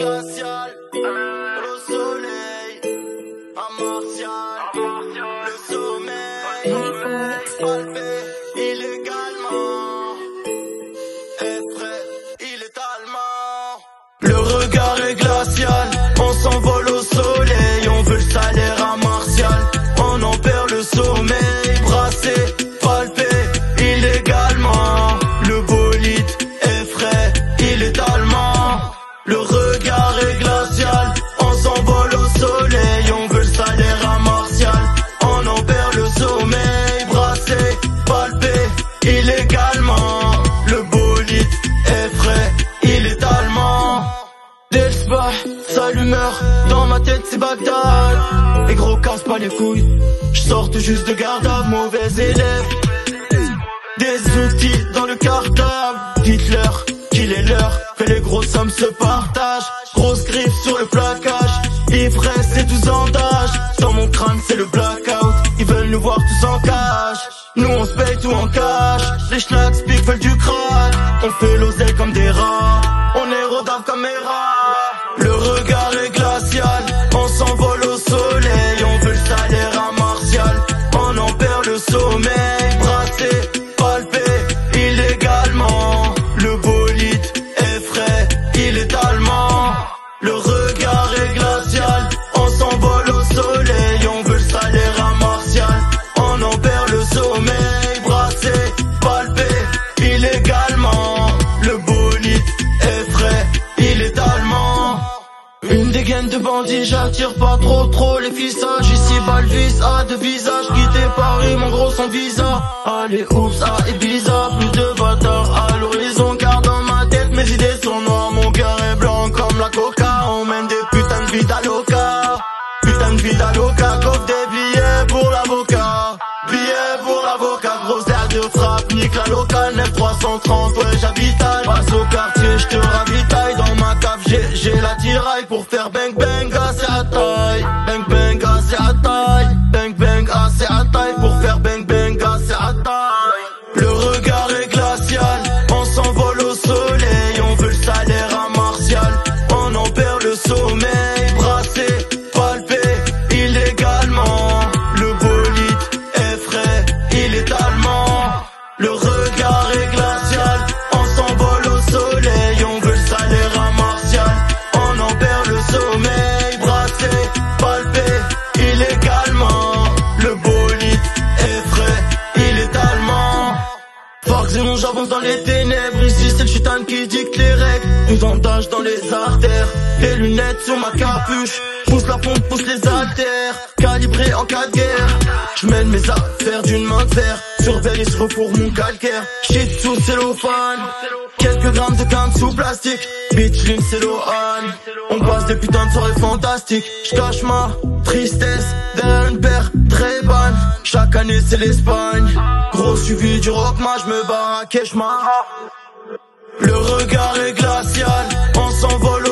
le soleil, à Martial, le sommeil, palpé illégalement, est prêt illégalement. Le regard est glacial, on s'envole Despa, sale humeur, dans ma tête c'est Bagdad. Et gros casse pas les couilles, je juste de garde à mauvais élève. Des outils dans le cartable, dites-leur qu'il est l'heure, que les grosses sommes se partagent. Grosse griffe sur le placage, ivresse et 12 ans d'âge. Dans mon crâne c'est le blackout, ils veulent nous voir tous en cage. Nous on se paye tout en cash, les schnacks speak veulent du crack. On fait l'oseille comme des rats, on est rodave comme mes rats. J'attire pas trop trop les visages Ici Balvis a deux visages, quitté Paris, mon gros son visa. Allez oups, à Ibiza, plus de bâtards à l'horizon Car dans ma tête mes idées sont noires, mon cœur est blanc comme la coca On mène des putains de vida loca. Putain de vida loca, coffre des billets pour l'avocat. Billets pour l'avocat, grosse air de frappe, nique la locale 9330, ouais j'habitaille Passe au quartier, Le regard Nous endage dans les artères. Les lunettes sur ma capuche. Pousse la pompe, pousse les haltères Calibré en cas de guerre. J'mène mes affaires d'une main de fer. Surveille se pour mon calcaire. Shit sous cellophane. Quelques grammes de canne sous plastique. Bitch c'est Lohan. On passe des putains de soirées fantastiques. J'cache ma tristesse une paire très bonne Chaque année c'est l'Espagne. Gros suivi du rock, moi barre à Keshma le regard est glacial, on s'envole